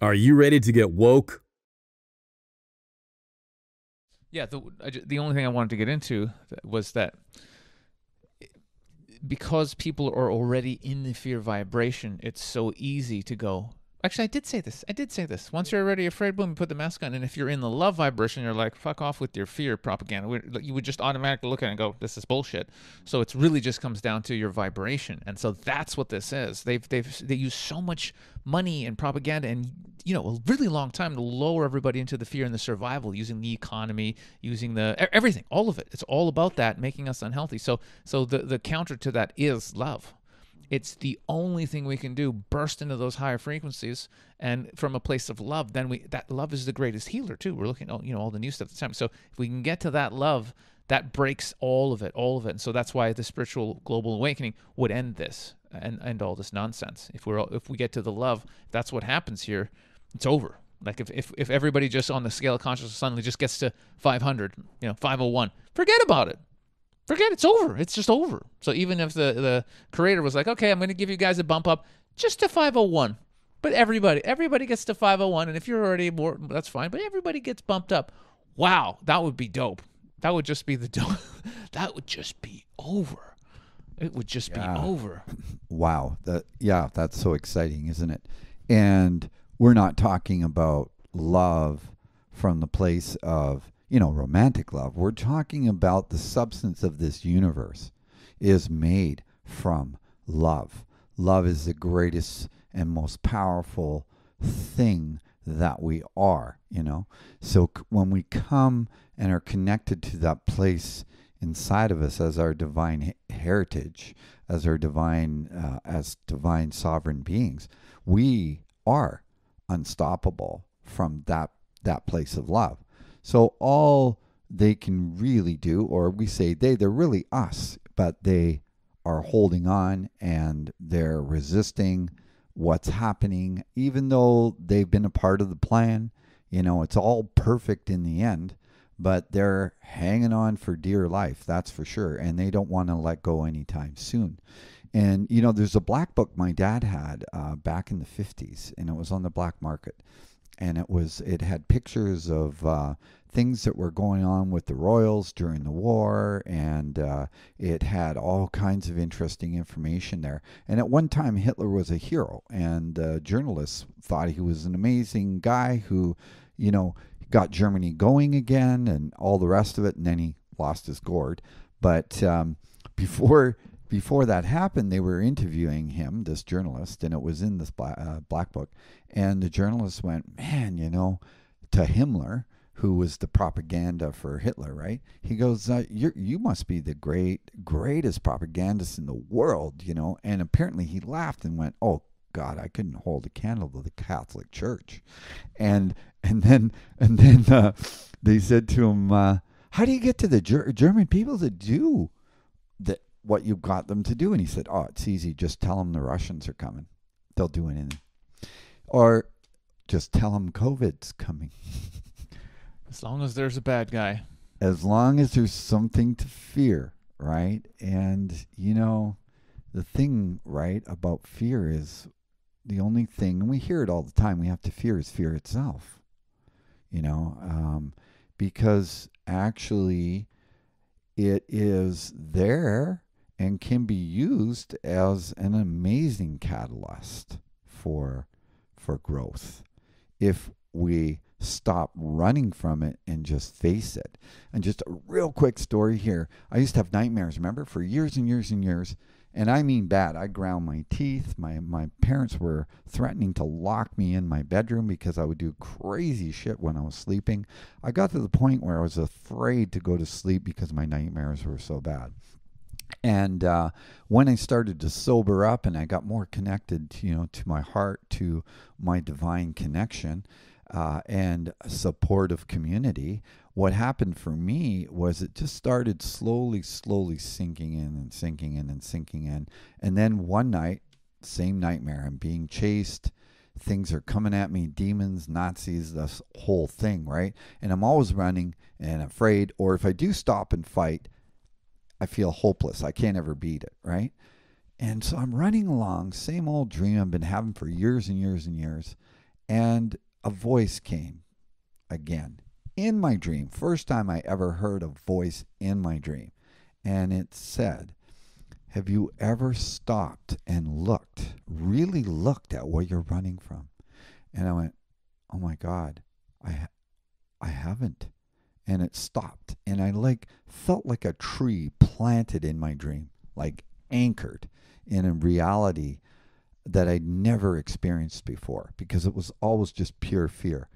Are you ready to get woke? Yeah, the the only thing I wanted to get into was that because people are already in the fear vibration, it's so easy to go. Actually, I did say this. I did say this. Once you're already afraid, boom, you put the mask on. And if you're in the love vibration, you're like, fuck off with your fear propaganda. We- You would just automatically look at it and go, this is bullshit. So it's really just comes down to your vibration. And so that's what this is. They've they've they use so much money and propaganda and you know a really long time to lower everybody into the fear and the survival using the economy using the everything all of it it's all about that making us unhealthy so so the the counter to that is love it's the only thing we can do burst into those higher frequencies and from a place of love then we that love is the greatest healer too. We're looking at you know all the new stuff at the time so if we can get to that love that breaks all of it all of it. And so that's why the spiritual global awakening would end this and end all this nonsense. If we're if we get to the love that's what happens here it's over. Like if, if if everybody just on the scale of consciousness suddenly just gets to 500 you know 501 forget about it forget it's over. It's just over. So even if the the creator was like, okay, I'm going to give you guys a bump up just to 501, but everybody everybody gets to 501, and if you're already more, that's fine. But everybody gets bumped up. Wow, that would be dope. That would just be the dope. that would just be over. It would just Yeah. be over. Wow. That yeah, that's so exciting, isn't it? And we're not talking about love from the place of, you know, romantic love. We're talking about the substance of this universe is made from love. Love is the greatest and most powerful thing that we are, you know. So when we come and are connected to that place inside of us as our divine heritage, as our divine, uh, as divine sovereign beings, we are unstoppable from that that place of love. So all they can really do, or we say they, they're really us, but they are holding on and they're resisting what's happening, even though they've been a part of the plan. You know, it's all perfect in the end, but they're hanging on for dear life, that's for sure. And they don't want to let go anytime soon. And, you know, there's a black book my dad had uh, back in the 50s, and it was on the black market. And it was, it had pictures of uh, things that were going on with the royals during the war, and uh, it had all kinds of interesting information there. And at one time, Hitler was a hero, and uh, journalists thought he was an amazing guy who, you know, got Germany going again and all the rest of it, and then he lost his gourd. But um, before before that happened, they were interviewing him, this journalist, and it was in this black, uh, black book. And the journalist went, "Man, you know," to Himmler, who was the propaganda for Hitler, right? He goes, uh, "You you must be the great greatest propagandist in the world," you know. And apparently, he laughed and went, "Oh." God, I couldn't hold a candle to the Catholic Church, and and then and then uh, they said to him, uh, "How do you get to the Ger- German people to do what you got them to do?" And he said, "Oh, it's easy. Just tell them the Russians are coming. They'll do anything, or just tell them COVID's coming. As long as there's a bad guy. As long as there's something to fear, right? And you know, the thing, right, about fear is the only thing, and we hear it all the time. We have to fear is fear itself. You know, um, because actually, it is there and can be used as an amazing catalyst for for growth if we stop running from it and just face it. And just a real quick story here. I used to have nightmares, remember, for years and years and years. And I mean bad. I ground my teeth. My my parents were threatening to lock me in my bedroom because I would do crazy shit when I was sleeping. I got to the point where I was afraid to go to sleep because my nightmares were so bad. And uh, when I started to sober up and I got more connected, to, you know, to my heart, to my divine connection, uh, and supportive community, what happened for me was it just started slowly, slowly sinking in and sinking in and sinking in. And then one night, same nightmare, I'm being chased. Things are coming at me, demons, Nazis, this whole thing, right? And I'm always running and afraid. Or if I do stop and fight, I feel hopeless. I can't ever beat it, right? And so I'm running along, same old dream I've been having for years and years and years. And a voice came again in my dream. First time I ever heard a voice in my dream. And it said, Have you ever stopped and looked, really looked at where you're running from? And I went, Oh my God, I, I haven't. And it stopped. And I like felt like a tree planted in my dream, like anchored in a reality that I'd never experienced before because it was always just pure fear.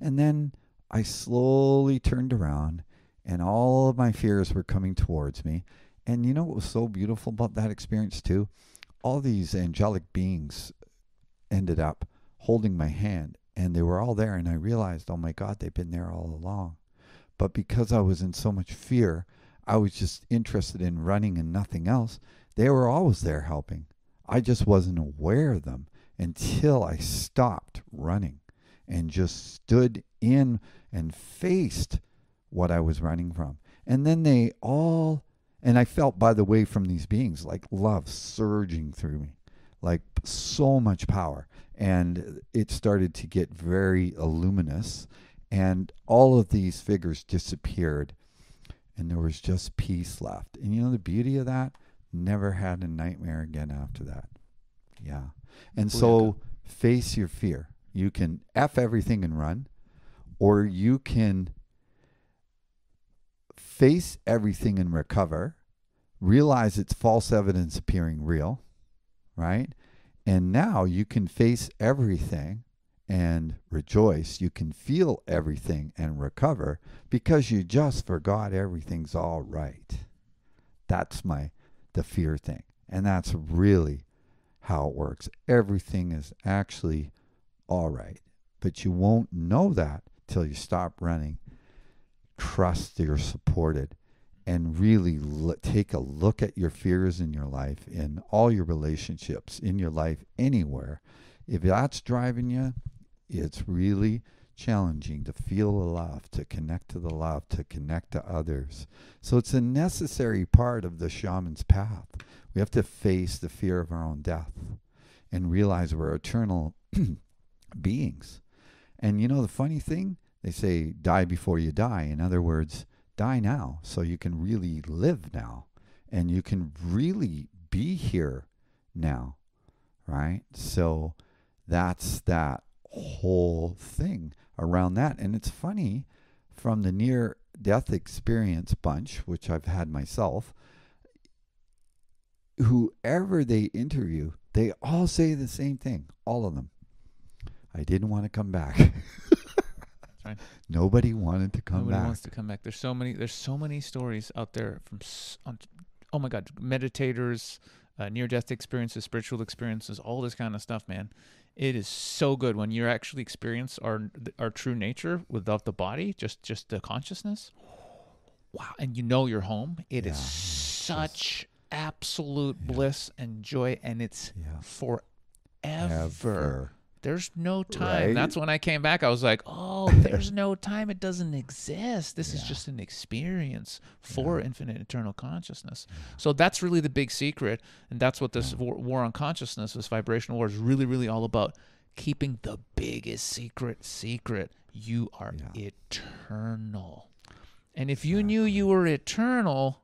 And then I slowly turned around and all of my fears were coming towards me. And you know what was so beautiful about that experience, too? All these angelic beings ended up holding my hand and they were all there. And I realized, oh my God, they've been there all along. But because I was in so much fear, I was just interested in running and nothing else. They were always there helping. I just wasn't aware of them until I stopped running and just stood in and faced what I was running from. And then they all, and I felt, by the way, from these beings, like love surging through me, like so much power. And it started to get very luminous. And all of these figures disappeared. And there was just peace left. And you know the beauty of that? Never had a nightmare again after that. Yeah. And so face your fear. You can F everything and run, or you can face everything and recover, realize it's false evidence appearing real, right? And now you can face everything and rejoice. You can feel everything and recover because you just forgot everything's all right. That's my the fear thing. And that's really how it works. Everything is actually all right. But you won't know that till you stop running. Trust you're supported and really l- take a look at your fears in your life, in all your relationships, in your life, anywhere. If that's driving you, it's really challenging to feel the love, to connect to the love, to connect to others. So it's a necessary part of the shaman's path. We have to face the fear of our own death and realize we're eternal beings. And you know, the funny thing, they say, die before you die. In other words, die now so you can really live now and you can really be here now, right? So that's that whole thing around that. And it's funny from the near death experience bunch, which I've had myself, whoever they interview, they all say the same thing, all of them. I didn't want to come back. right. Nobody wanted to come Nobody back. wants to come back. There's so many. There's so many stories out there from. On, oh my God, meditators, uh, near-death experiences, spiritual experiences, all this kind of stuff, man. It is so good when you actually experience our our true nature without the body, just just the consciousness. Wow, and you know you're home. It is Yeah, it's such absolute Yeah. bliss and joy, and it's Yeah. forever. Ever. There's no time. Right? That's when I came back. I was like, oh, there's no time. It doesn't exist. This is just an experience for Yeah. infinite eternal consciousness. So that's really the big secret. And that's what this war, war on consciousness, this vibrational war, is really, really all about keeping the biggest secret secret. You are Yeah. eternal. And if you knew you were eternal,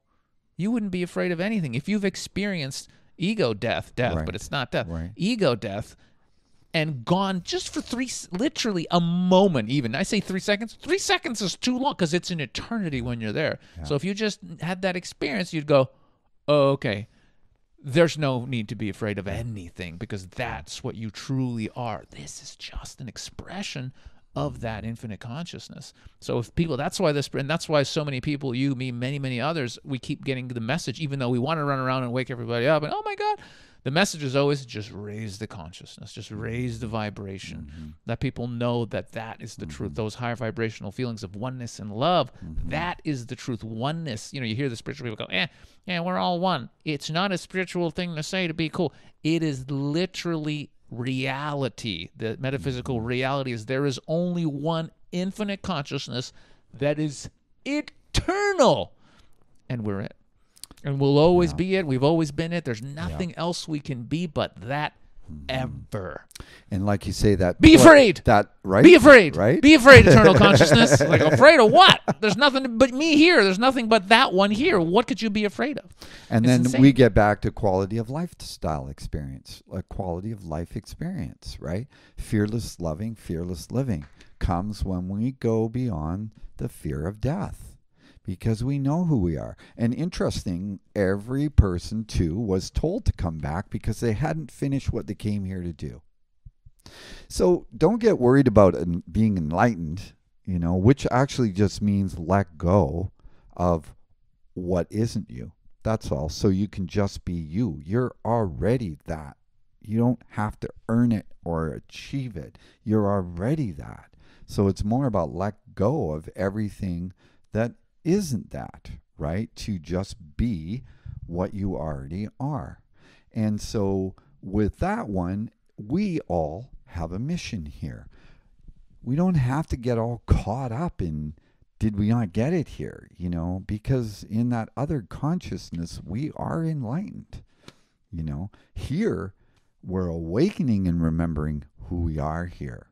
you wouldn't be afraid of anything. If you've experienced ego death, death, Right. but it's not death, Right. ego death, and gone just for three, literally a moment, even. I say three seconds. Three seconds is too long because it's an eternity when you're there. So if you just had that experience, you'd go, oh, okay. There's no need to be afraid of anything because that's what you truly are. This is just an expression of that infinite consciousness. So if people, that's why this, and that's why so many people, you, me, many, many others, we keep getting the message, even though we want to run around and wake everybody up. And oh my God, the message is always just raise the consciousness, just mm-hmm. raise the vibration. Mm-hmm. Let people know that that is the truth. Mm-hmm. Those higher vibrational feelings of oneness and love, that is the truth. Oneness. You know, you hear the spiritual people go, eh, yeah, we're all one. It's not a spiritual thing to say to be cool. It is literally reality. The metaphysical reality is there is only one infinite consciousness that is eternal. And we're it. And we'll always be it. We've always been it. There's nothing else we can be but that mm-hmm. ever. And like you say, that Be pla- afraid. That right? Be afraid. Right? Be afraid, eternal consciousness. Like afraid of what? There's nothing but me here. There's nothing but that one here. What could you be afraid of? And It's then insane. we get back to quality of lifestyle experience, a quality of life experience, right? Fearless loving, fearless living comes when we go beyond the fear of death because we know who we are. And interesting, every person too was told to come back because they hadn't finished what they came here to do. So don't get worried about being enlightened, you know, which actually just means let go of what isn't you. That's all. So you can just be you. You're already that. You don't have to earn it or achieve it. You're already that. So it's more about let go of everything that isn't that, right? To just be what you already are. And so with that one, we all have a mission here. We don't have to get all caught up in did we not get it here, you know, because in that other consciousness we are enlightened. You know, here we're awakening and remembering who we are here,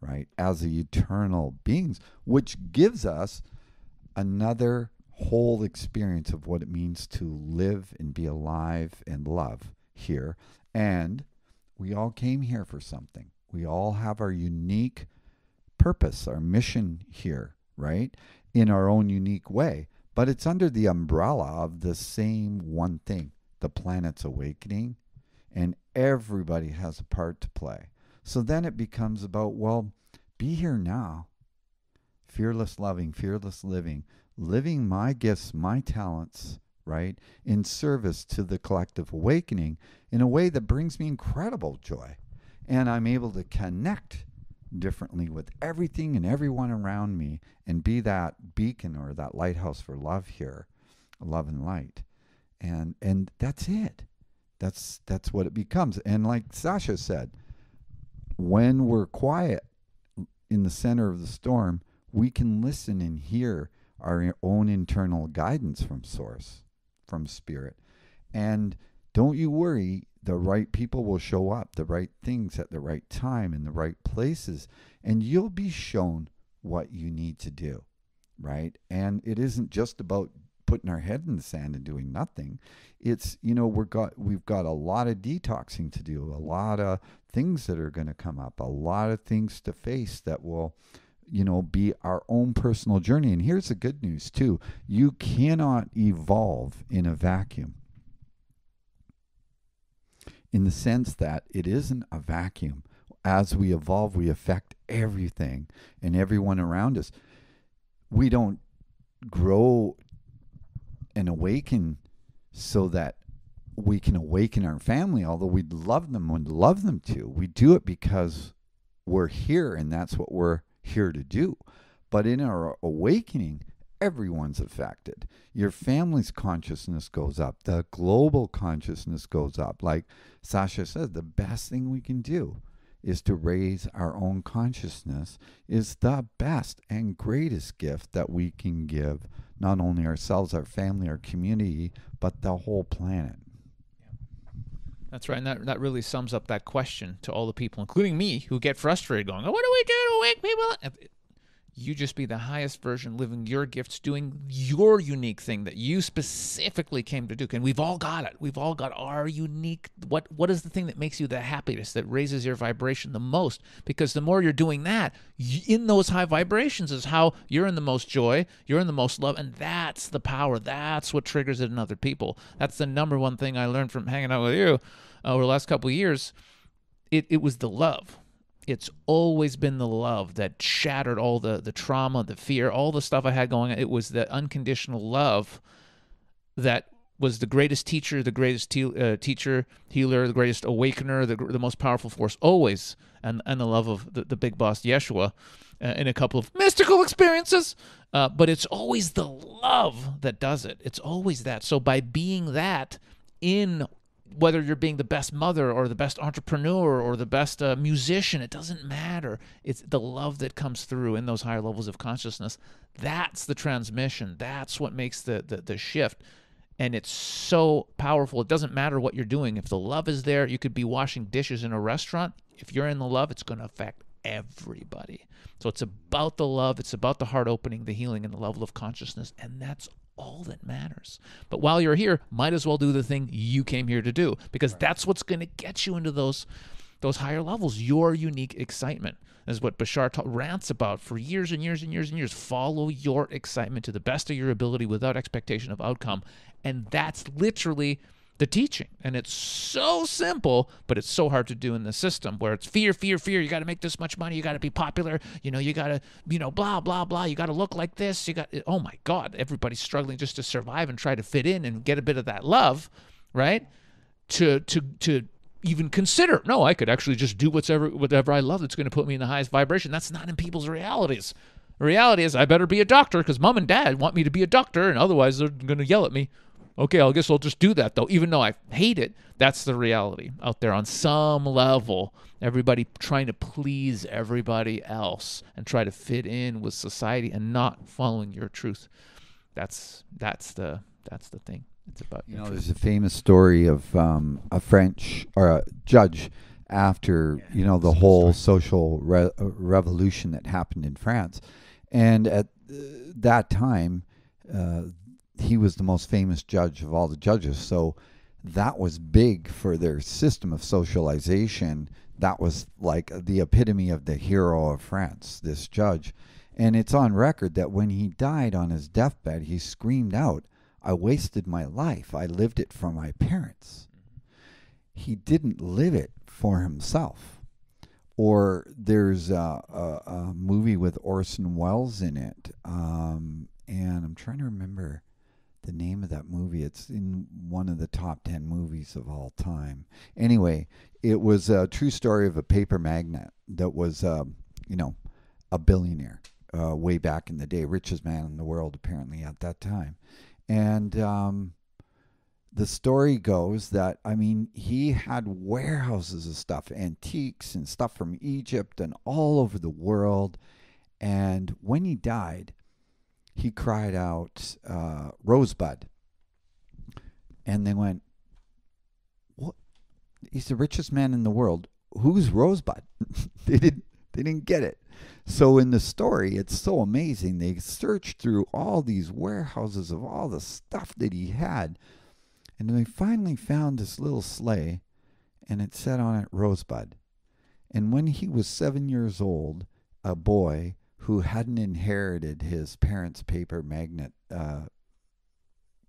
right? As eternal beings, which gives us another whole experience of what it means to live and be alive and love here. And we all came here for something. We all have our unique purpose, our mission here, right? In our own unique way. But it's under the umbrella of the same one thing the planet's awakening, and everybody has a part to play. So then it becomes about, well, be here now. Fearless loving, fearless living, living my gifts, my talents, right, in service to the collective awakening in a way that brings me incredible joy. And I'm able to connect differently with everything and everyone around me and be that beacon or that lighthouse for love here, love and light. And and that's it. That's that's what it becomes. And like Sasha said, when we're quiet in the center of the storm, we can listen and hear our own internal guidance from source, from spirit. And don't you worry, the right people will show up, the right things at the right time in the right places, and you'll be shown what you need to do, right? And it isn't just about putting our head in the sand and doing nothing. It's, you know, we're got we've got a lot of detoxing to do, a lot of things that are going to come up, a lot of things to face that will you know, be our own personal journey. And here's the good news, too you cannot evolve in a vacuum in the sense that it isn't a vacuum. As we evolve, we affect everything and everyone around us. We don't grow and awaken so that we can awaken our family, although we'd love them and love them to. We do it because we're here and that's what we're here to do. But in our awakening, everyone's affected. Your family's consciousness goes up, the global consciousness goes up. Like Sasha said, the best thing we can do is to raise our own consciousness is the best and greatest gift that we can give not only ourselves, our family, our community, but the whole planet. That's right. And that, that really sums up that question to all the people, including me, who get frustrated going, oh, what do we do to wake people up? You just be the highest version, living your gifts, doing your unique thing that you specifically came to do. And we've all got it. We've all got our unique. What What is the thing that makes you the happiest, that raises your vibration the most? Because the more you're doing that, in those high vibrations is how you're in the most joy, you're in the most love, and that's the power. That's what triggers it in other people. That's the number one thing I learned from hanging out with you over the last couple years. It it was the love it's always been the love that shattered all the the trauma, the fear, all the stuff I had going on. It was the unconditional love that was the greatest teacher, the greatest te- uh, teacher, healer, the greatest awakener, the, the most powerful force, always, and and the love of the, the big boss Yeshua, uh, in a couple of mystical experiences. Uh, but it's always the love that does it. It's always that. So by being that in whether you're being the best mother or the best entrepreneur or the best uh, musician, it doesn't matter. It's the love that comes through in those higher levels of consciousness. That's the transmission. That's what makes the, the, the shift. And it's so powerful. It doesn't matter what you're doing. If the love is there, you could be washing dishes in a restaurant. If you're in the love, it's going to affect everybody. So it's about the love, it's about the heart opening, the healing, and the level of consciousness. And that's all that matters. But while you're here, might as well do the thing you came here to do because that's what's going to get you into those those higher levels. Your unique excitement is what Bashar ta- rants about for years and years and years and years. Follow your excitement to the best of your ability without expectation of outcome, and that's literally the teaching. And it's so simple, but it's so hard to do in the system where it's fear, fear, fear. You got to make this much money. You got to be popular. You know, you got to, you know, blah, blah, blah. You got to look like this. You got, oh my God, everybody's struggling just to survive and try to fit in and get a bit of that love, right? To, to, to, even consider no i could actually just do whatever whatever i love that's going to put me in the highest vibration that's not in people's realities the reality is i better be a doctor because mom and dad want me to be a doctor and otherwise they're going to yell at me Okay, I guess I'll just do that though. Even though I hate it, that's the reality out there on some level. Everybody trying to please everybody else and try to fit in with society and not following your truth. That's that's the that's the thing. It's about You know, truth. there's a famous story of um, a French or a judge after you know the whole social re- uh, revolution that happened in France, and at uh, that time, uh, he was the most famous judge of all the judges. So that was big for their system of socialization. That was like the epitome of the hero of France, this judge. And it's on record that when he died on his deathbed, he screamed out, I wasted my life. I lived it for my parents. He didn't live it for himself. Or there's a, a, a movie with Orson Welles in it. Um, and I'm trying to remember the name of that movie. It's in one of the top 10 movies of all time. Anyway, it was a true story of a paper magnate that was, uh, you know, a billionaire uh, way back in the day, richest man in the world apparently at that time. And um, the story goes that, I mean, he had warehouses of stuff, antiques and stuff from Egypt and all over the world. And when he died, he cried out, uh, Rosebud. And they went, What? He's the richest man in the world. Who's Rosebud? they didn't they didn't get it. So in the story, it's so amazing. They searched through all these warehouses of all the stuff that he had. And they finally found this little sleigh, and it said on it Rosebud. And when he was seven years old, a boy who hadn't inherited his parents' paper magnet uh,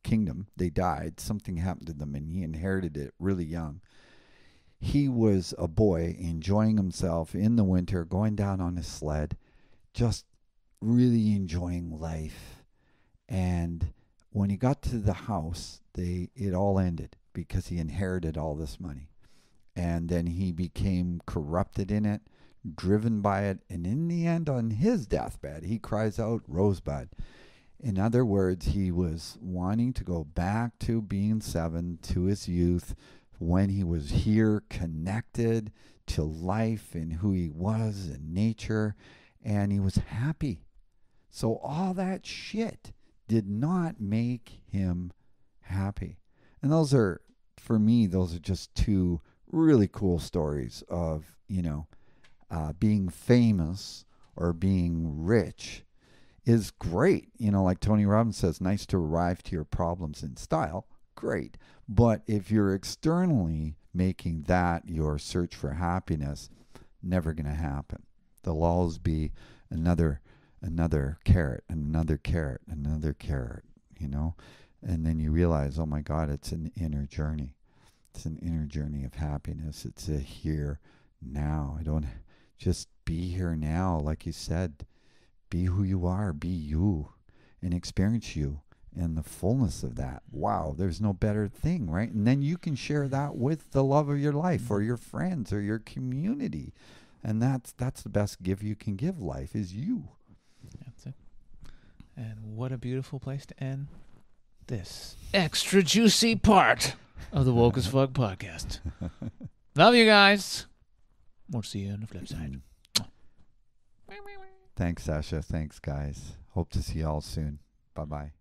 kingdom, they died, something happened to them, and he inherited it really young. He was a boy enjoying himself in the winter, going down on his sled, just really enjoying life. And when he got to the house, they it all ended because he inherited all this money. And then he became corrupted in it, driven by it, and in the end on his deathbed, he cries out Rosebud. In other words, he was wanting to go back to being 7 to his youth when he was here connected to life and who he was and nature and he was happy. So all that shit did not make him happy. And those are, for me, those are just two really cool stories of, you know, uh, being famous or being rich is great. You know, like Tony Robbins says, nice to arrive to your problems in style. Great. But if you're externally making that your search for happiness, never going to happen. There'll always be another another carrot and another carrot another carrot, you know? And then you realize, oh my God, it's an inner journey. It's an inner journey of happiness. It's a here now. I don't just be here now, like you said. Be who you are, be you, and experience you and the fullness of that. Wow, there's no better thing, right? And then you can share that with the love of your life or your friends or your community. And that's that's the best gift you can give life is you. That's it. And what a beautiful place to end this extra juicy part of the Woke as Fuck podcast. Love you guys. We'll see you on the flip side. Mm-hmm. Thanks, Sasha. Thanks, guys. Hope to see y'all soon. Bye bye.